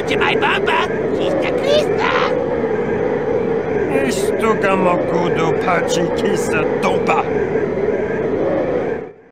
noche my bamba, Sister Krista. Isto gamokudo pachi kisa tompa.